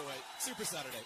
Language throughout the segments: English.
away. Super Saturday.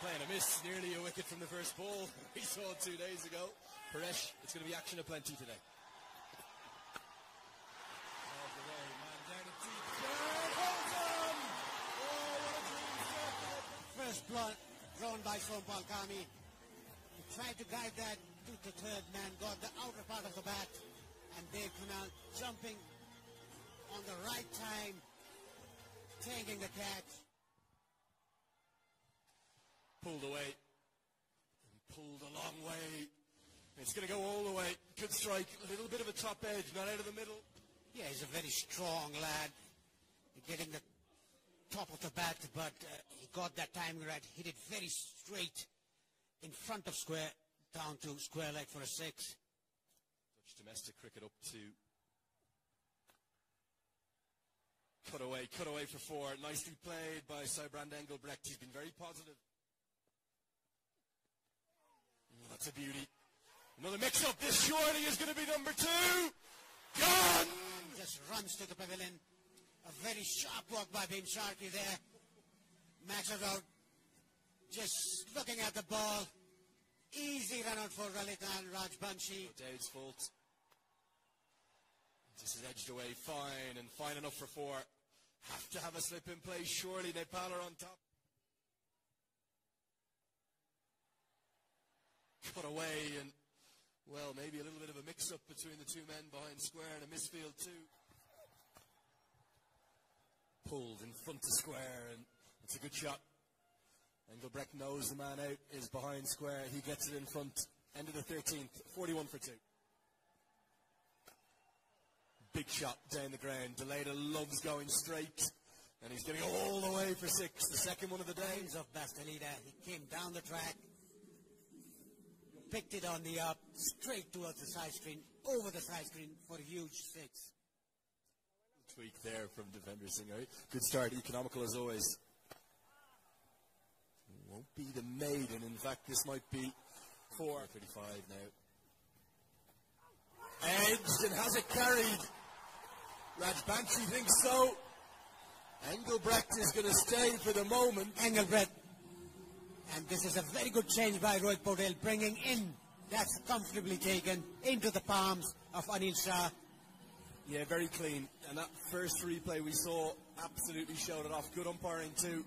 Playing a miss, nearly a wicket from the first ball we saw two days ago. Paresh, it's going to be action aplenty today. Um, oh, first blood thrown by Sompal Kami. He tried to guide that to the third man, got the outer part of the bat, and Dev Khanal jumping on the right time, taking the catch. Pulled away. And pulled a long way. It's going to go all the way. Good strike. A little bit of a top edge, not out of the middle. Yeah, he's a very strong lad. Getting the top of the bat, but uh, he got that timing right. Hit it very straight in front of square, down to square leg for a six. Dutch domestic cricket up to cut away, cut away for four. Nicely played by Sybrand Engelbrecht. He's been very positive. Oh, that's a beauty. Another mix-up. This surely is going to be number two. Gone. Just runs to the pavilion. A very sharp walk by Bhim Sharki there. Out. Just looking at the ball. Easy run out for Lalitan Rajbanshi. Dave's fault. This is edged away fine and fine enough for four. Have to have a slip in place. Surely are on top. Cut away and, well, maybe a little bit of a mix-up between the two men behind square and a misfield too. Pulled in front of square and it's a good shot. Engelbrecht knows the man out is behind square. He gets it in front. End of the 13th. 41 for two. Big shot down the ground. de Leede loves going straight. And he's getting all the way for six. The second one of the day. Days of Bas de Leede. He came down the track. Picked it on the up. Straight towards the side screen. Over the side screen for a huge six. Tweak there from defender Singer. Good start. Economical as always. Won't be the maiden. In fact, this might be four. 35 now. Edged and has it carried. Rajbanshi thinks so. Engelbrecht is going to stay for the moment. Engelbrecht. And this is a very good change by Rohit Paudel, bringing in. That's comfortably taken into the palms of Anil Shah. Yeah, very clean. And that first replay we saw absolutely showed it off. Good umpiring too.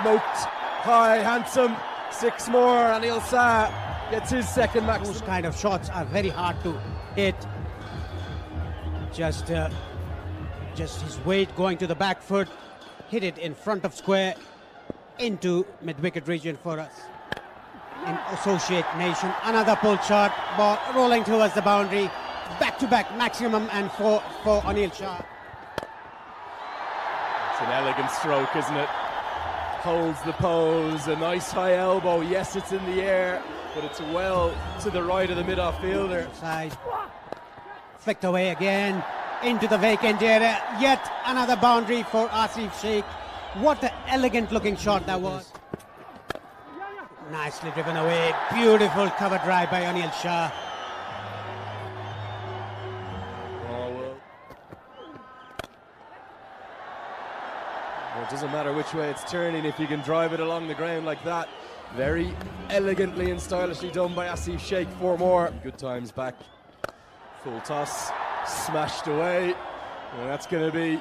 Smoked high, handsome. Six more, and Ilsa gets his second max. Those kind of shots are very hard to hit. Just, uh, just his weight going to the back foot, hit it in front of square into mid wicket region for us. In Associate Nation, another pull shot, ball rolling towards the boundary, back to back maximum and four for Anil Shah. It's an elegant stroke, isn't it? Holds the pose, a nice high elbow. Yes, it's in the air, but it's well to the right of the mid off fielder. Side flicked away again into the vacant area. Yet another boundary for Asif Sheikh. What an elegant looking shot that was. Nicely driven away. Beautiful cover drive by Anil Shah. Doesn't matter which way it's turning if you can drive it along the ground like that. Very elegantly and stylishly done by Asif Sheikh. Four more. Good times back. Full toss. Smashed away. And that's going to be,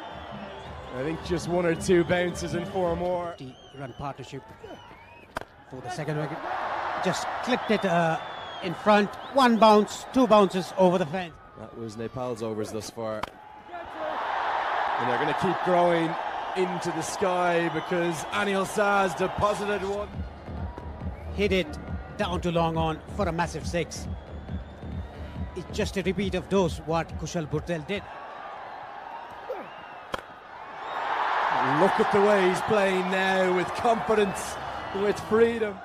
I think, just one or two bounces and four more. Run partnership for the second wicket. Just clipped it uh, in front. One bounce, two bounces over the fence. That was Nepal's overs thus far. And they're going to keep growing into the sky because Anil Saz deposited one. Hit it down to long on for a massive six. It's just a repeat of those what Kushal Bhurtel did. Look at the way he's playing now with confidence, with freedom.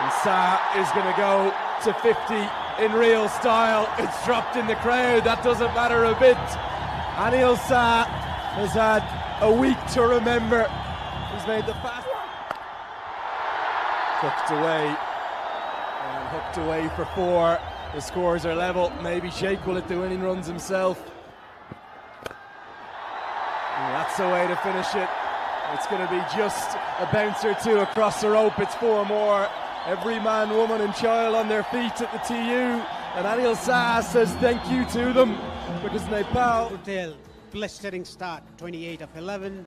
And Sah is going to go to 50 in real style. It's dropped in the crowd. That doesn't matter a bit. Anil Sah has had a week to remember. He's made the fast. Hooked away. And hooked away for four. The scores are level. Maybe Sheikh will hit the winning runs himself. And that's the way to finish it. It's going to be just a bounce or two across the rope. It's four more. Every man, woman, and child on their feet at the TU. And Anil Sah says thank you to them because Nepal. Bhurtel, blistering start, 28 of 11.